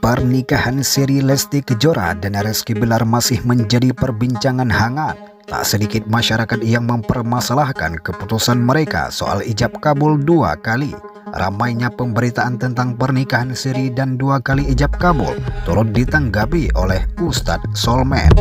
Pernikahan seri Lesti Kejora dan Rizky Bilar masih menjadi perbincangan hangat. Tak sedikit masyarakat yang mempermasalahkan keputusan mereka soal ijab kabul dua kali. Ramainya pemberitaan tentang pernikahan seri dan dua kali ijab kabul turut ditanggapi oleh Ustadz Solmed.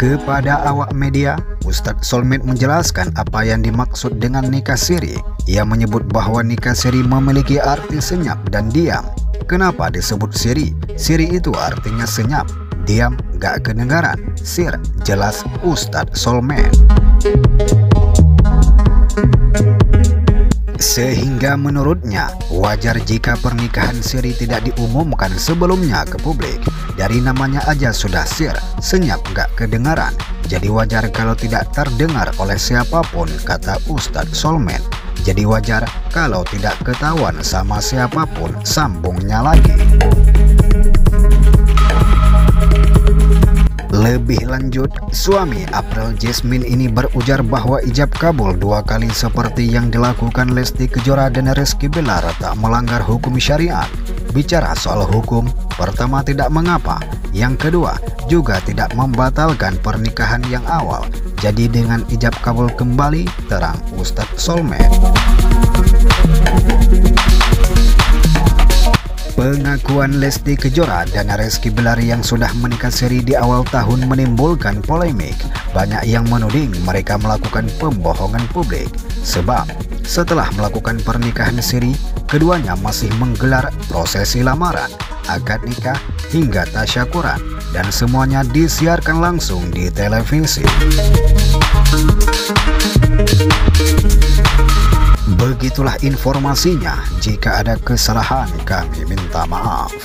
Kepada awak media, Ustadz Solmed menjelaskan apa yang dimaksud dengan nikah siri. Ia menyebut bahwa nikah siri memiliki arti senyap dan diam. Kenapa disebut siri? Siri itu artinya senyap, diam, gak kedengaran. Sir, jelas Ustadz Solmed. Sehingga menurutnya wajar jika pernikahan siri tidak diumumkan sebelumnya ke publik. Dari namanya aja sudah sir, senyap gak kedengaran. Jadi wajar kalau tidak terdengar oleh siapa pun, kata Ustadz Solmed. Jadi wajar kalau tidak ketahuan sama siapa pun, sambungnya lagi. Lebih lanjut, suami April Jasmine ini berujar bahwa ijab kabul dua kali seperti yang dilakukan Lesti Kejora dan Rizky Bilar tak melanggar hukum syariat. Bicara soal hukum, pertama tidak mengapa, yang kedua juga tidak membatalkan pernikahan yang awal. Jadi dengan ijab kabul kembali, terang Ustadz Solmed. Pengakuan Lesti Kejora dan Rizky Bilar yang sudah menikah seri di awal tahun menimbulkan polemik. Banyak yang menuding mereka melakukan pembohongan publik. Sebab setelah melakukan pernikahan siri, keduanya masih menggelar prosesi lamaran, akad nikah, hingga tasyakuran. Dan semuanya disiarkan langsung di televisi. Begitulah informasinya. Jika ada kesalahan, kami minta maaf.